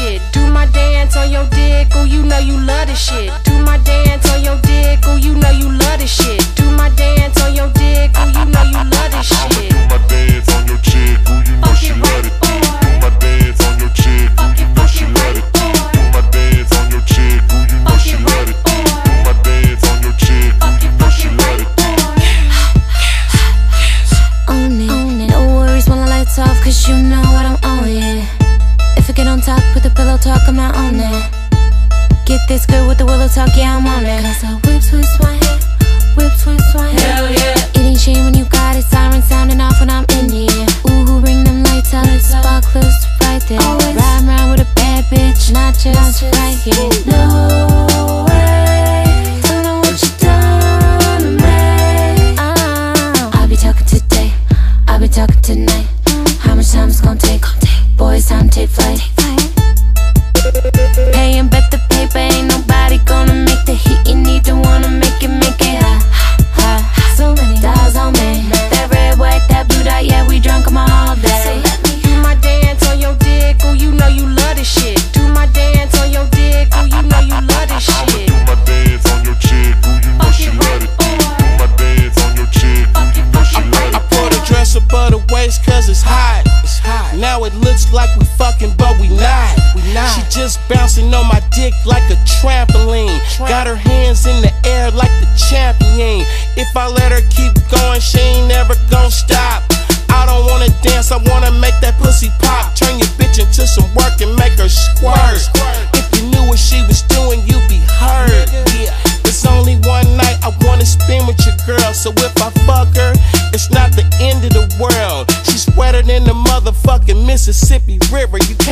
shit. Do my dance on your dick, ooh, you know you love this shit. Do my dance on your dick, ooh, you know you love this shit. Do my dance on your dick, ooh, you know you love this I'ma shit. do my dance on your chick, ooh, you know she it love it. Do my dance on your chick, ooh, you know she it love it. Do my dance on your chick, ooh, you know she it love it. Do my dance on your chick, ooh, you know she it love it. own it. Own it. No worries when the lights off, cause you know what on top with the pillow talk, I'm not on it. Get this good with the willow talk, yeah, I'm on it. Cause I whip twist my hair, whip twist my hair. Hell yeah. It ain't shame when you got it, siren sounding off when I'm in here. Ooh, who ring them lights out? Sparklers right there. Ride around with a bad bitch, not just right here. No way, don't know what you done to me. Uh, I'll be talking today, I'll be talking tonight. How much time it's gonna take? Boys, time to take flight. Cause it's hot. It's hot. Now it looks like we fucking, but we not. We not. She just bouncing on my dick like a trampoline. Got her hands in the air like the champion. If I let her keep going, she ain't never gonna stop. I don't wanna dance, I wanna make that pussy pop. Turn your bitch into some work and make her squirt. Motherfucking Mississippi River. You.